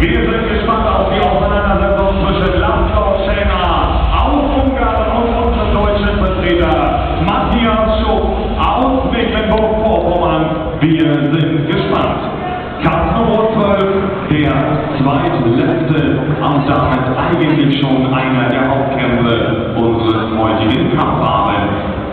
Wir sind gespannt auf die Auseinandersetzung zwischen Laszlo Schäner aus Ungarn und unserem deutschen Vertreter Matthias Schupp aus Mecklenburg-Vorpommern. Wir sind gespannt. Kampf Nummer 12, der zweitletzte und damit eigentlich schon einer der Hauptkämpfe unseres heutigen Kampfabends.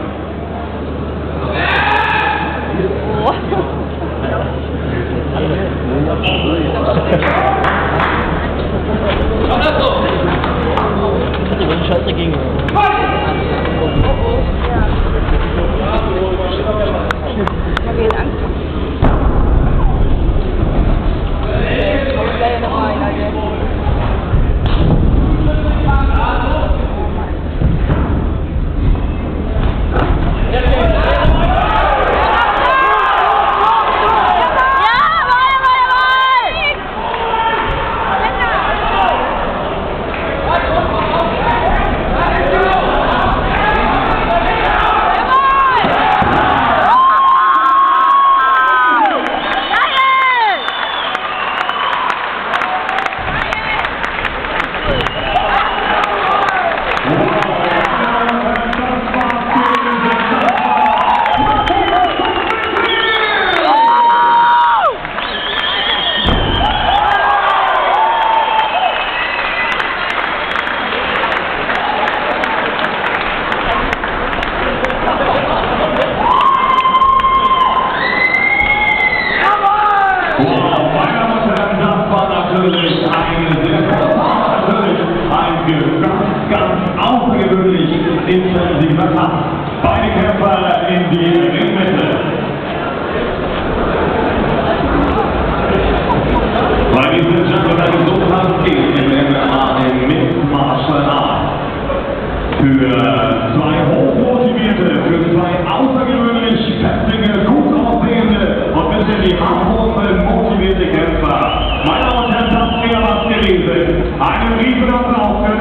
Außergewöhnlich intensiver Kampf. Beide Kämpfer in die Ringmitte.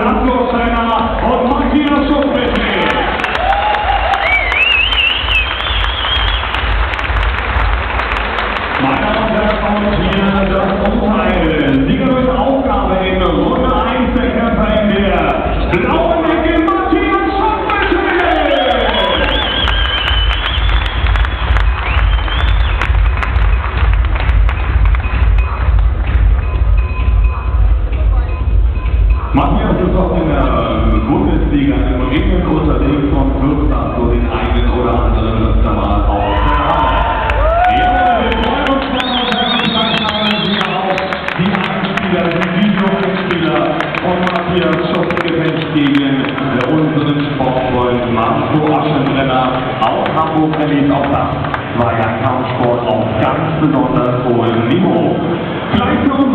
Anschluss seiner Ottmaria Schuppbetrieb. Marco Aschenbrenner aus Hamburg erlebt. Auch das war ja Kampfsport auf ganz besonders hohem Niveau. Gleich für unsere